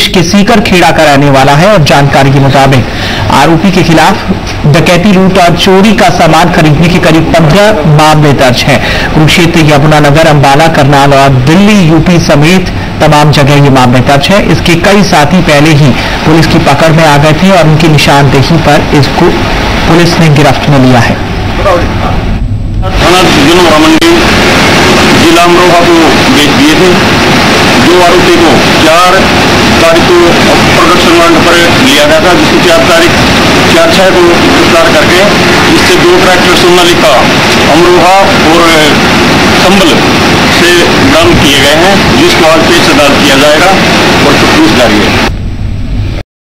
प्रदेश के सीकर खेड़ा का रहने वाला है और जानकारी के मुताबिक आरोपी के खिलाफ डकैती लूट और चोरी का सामान खरीदने के करीब पंद्रह मामले दर्ज हैं। कुरुक्षेत्र यमुनानगर अंबाला, करनाल और दिल्ली, यूपी समेत तमाम जगह ये मामले दर्ज है। इसके कई साथी पहले ही पुलिस की पकड़ में आ गए थे और उनकी निशानदेही पर इसको पुलिस ने गिरफ्त में लिया है। जिला अमरोहा को बेच दिए थे। दो आरोपी को चार तारीख को प्रोडक्शन वारंट पर लिया गया था, जिसकी चार तारीख, चार छः को गिरफ़्तार करके इससे दो ट्रैक्टर सोनालिका, अमरोहा और संबल से बरामद किए गए हैं, जिसको आज पेश अदालत किया जाएगा और तफ्तीश जारी है।